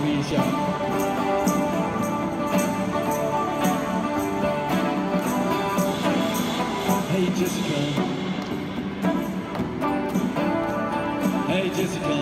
留意一下。Hey Jessica. Hey Jessica.